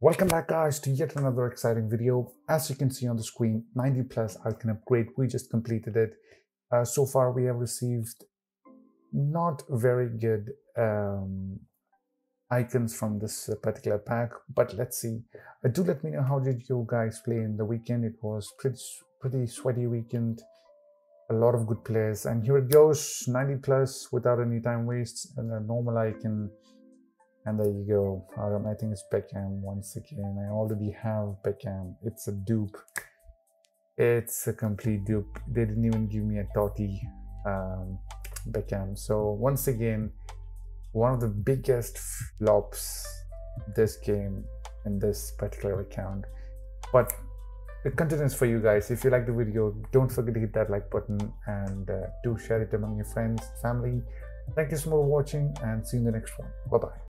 Welcome back guys to yet another exciting video. As you can see on the screen, 90 plus icon upgrade, we just completed it. Uh, so far we have received not very good um, icons from this uh, particular pack, but let's see. Uh, do let me know how did you guys play in the weekend. It was pretty, pretty sweaty weekend. A lot of good players and here it goes 90 plus without any time wastes and a normal icon and there you go. Um, I think it's Beckham once again. I already have Beckham. It's a dupe. It's a complete dupe. They didn't even give me a TOTY um, Beckham. So once again, one of the biggest flops this game in this particular account. But it continues for you guys. If you like the video, don't forget to hit that like button and uh, do share it among your friends, family. Thank you so much for watching and see you in the next one. Bye bye.